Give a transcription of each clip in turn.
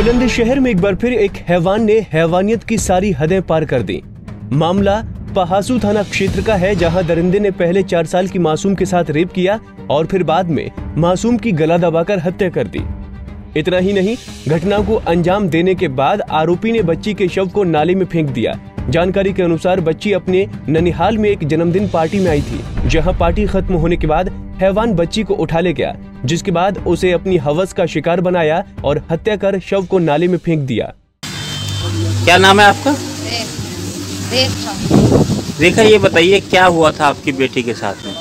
बुलंदशहर में एक बार फिर एक हैवान ने हैवानियत की सारी हदें पार कर दी। मामला पहासू थाना क्षेत्र का है, जहाँ दरिंदे ने पहले चार साल की मासूम के साथ रेप किया और फिर बाद में मासूम की गला दबाकर हत्या कर दी। इतना ही नहीं, घटना को अंजाम देने के बाद आरोपी ने बच्ची के शव को नाले में फेंक दिया। जानकारी के अनुसार बच्ची अपने ननिहाल में एक जन्मदिन पार्टी में आई थी जहाँ पार्टी खत्म होने के बाद हैवान बच्ची को उठा ले गया जिसके बाद उसे अपनी हवस का शिकार बनाया और हत्या कर शव को नाले में फेंक दिया। क्या नाम है आपका? देखा रेखा ये बताइए क्या हुआ था आपकी बेटी के साथ में?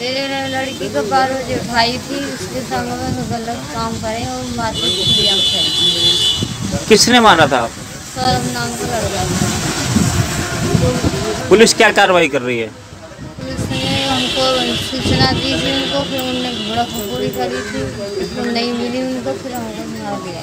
मेरे लड़की को बारह बजे उठाई थी उसके संग में गलत काम करे और दिया किसने मारा था? आप सौरभ नाम का लड़का था। पुलिस क्या कार्रवाई कर रही है? पुलिस ने हमको सूचना दी थी उनको फिर उन्होंने घोड़ा खपोड़ी करी थी। नहीं मिली उनको फिर हमको मार दिया।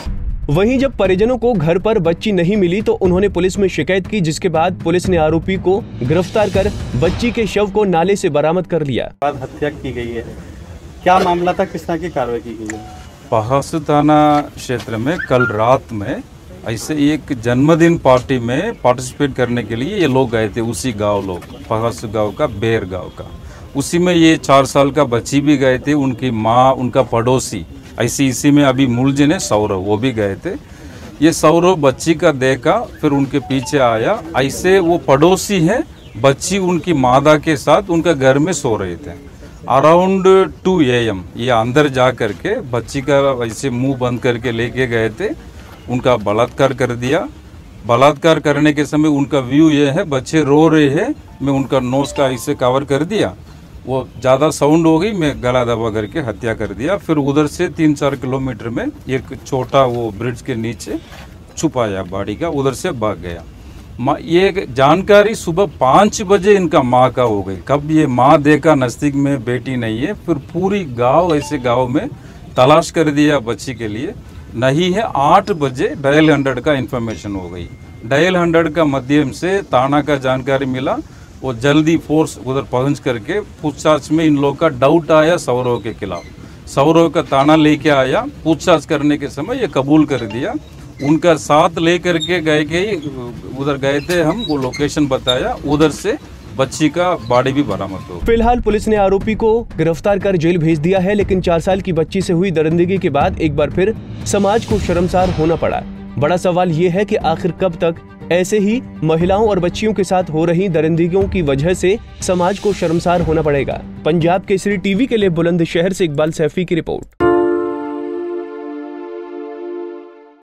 वहीं जब परिजनों को घर पर बच्ची नहीं मिली तो उन्होंने पुलिस में शिकायत की जिसके बाद पुलिस ने आरोपी को गिरफ़्तार कर बच्ची के शव को नाले से बरामद कर लिया। बाद हत्या की गई है। क्या मामला था? किस तरह की कार्रवाई की गई है? पहासु थाना क्षेत्र में कल रात में ऐसे एक जन्मदिन पार्टी में पार्टिसिपेट करने के लिए ये लोग गए थे, उसी गाँव लोग पहासु गाँव का बेर गाँव का। उसी में ये चार साल का बच्ची भी गए थे, उनकी माँ, उनका पड़ोसी, ऐसे इसी में अभी मूलजिन है सौरभ वो भी गए थे। ये सौरव बच्ची का देखा, फिर उनके पीछे आया, ऐसे वो पड़ोसी हैं, बच्ची उनकी मादा के साथ उनका घर में सो रहे थे। अराउंड टू एम, ये अंदर जा करके बच्ची का ऐसे मुँह बंद करके लेके गए थे उनका बलात्कार कर दिया। बलात्कार करने के समय उनका व्यू ये है, बच्चे रो रहे हैं, मैं उनका नोज़ का ऐसे कवर कर दिया। वो ज़्यादा साउंड हो गई, मैं गला दबा करके हत्या कर दिया। फिर उधर से तीन चार किलोमीटर में एक छोटा वो ब्रिज के नीचे छुपाया बाड़ी का, उधर से भाग गया। माँ, ये जानकारी सुबह पाँच बजे इनका माँ का हो गई। कब ये माँ देखा, नज़दीक में बेटी नहीं है, फिर पूरी गाँव ऐसे गाँव में तलाश कर दिया बच्ची के लिए। नहीं है, आठ बजे डायल हंड्रेड का इन्फॉर्मेशन हो गई। डायल हंड्रेड का माध्यम से ताना का जानकारी मिला, वो जल्दी फोर्स उधर पहुँच करके पूछताछ में इन लोग का डाउट आया सौरव के खिलाफ। सौरव का ताना लेके आया, पूछताछ करने के समय ये कबूल कर दिया। उनका साथ लेकर के गए के उधर गए थे हम, वो लोकेशन बताया, उधर से बच्ची का बॉडी भी बरामद हो। फ़िलहाल पुलिस ने आरोपी को गिरफ़्तार कर जेल भेज दिया है, लेकिन चार साल की बच्ची से हुई दरिंदगी के बाद एक बार फिर समाज को शर्मसार होना पड़ा। बड़ा सवाल ये है कि आखिर कब तक ऐसे ही महिलाओं और बच्चियों के साथ हो रही दरिंदगियों की वजह से समाज को शर्मसार होना पड़ेगा? पंजाब केसरी टीवी के लिए बुलंदशहर से इकबाल सैफी की रिपोर्ट।